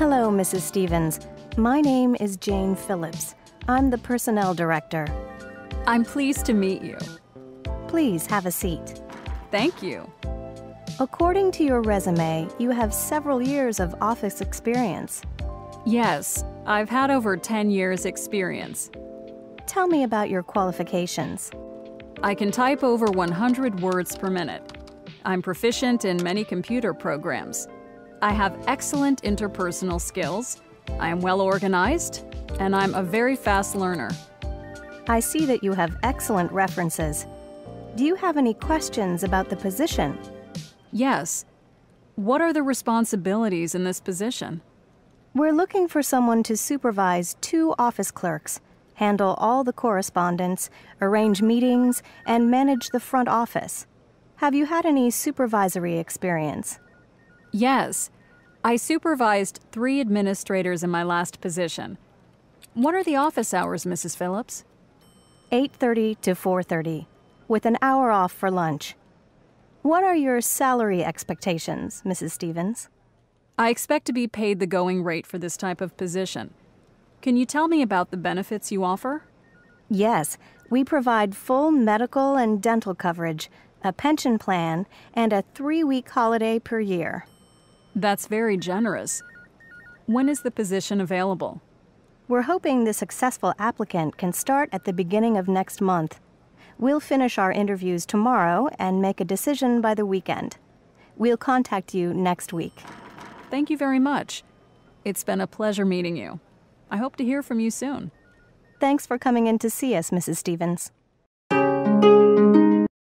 Hello, Mrs. Stevens. My name is Jane Phillips. I'm the personnel director. I'm pleased to meet you. Please have a seat. Thank you. According to your resume, you have several years of office experience. Yes, I've had over 10 years' experience. Tell me about your qualifications. I can type over 100 words per minute. I'm proficient in many computer programs. I have excellent interpersonal skills. I am well organized, and I'm a very fast learner. I see that you have excellent references. Do you have any questions about the position? Yes. What are the responsibilities in this position? We're looking for someone to supervise two office clerks, handle all the correspondence, arrange meetings, and manage the front office. Have you had any supervisory experience? Yes. I supervised three administrators in my last position. What are the office hours, Mrs. Phillips? 8:30 to 4:30, with an hour off for lunch. What are your salary expectations, Mrs. Stevens? I expect to be paid the going rate for this type of position. Can you tell me about the benefits you offer? Yes, we provide full medical and dental coverage, a pension plan, and a three week holiday per year. That's very generous. When is the position available? We're hoping the successful applicant can start at the beginning of next month. We'll finish our interviews tomorrow and make a decision by the weekend. We'll contact you next week. Thank you very much. It's been a pleasure meeting you. I hope to hear from you soon. Thanks for coming in to see us, Mrs. Stevens.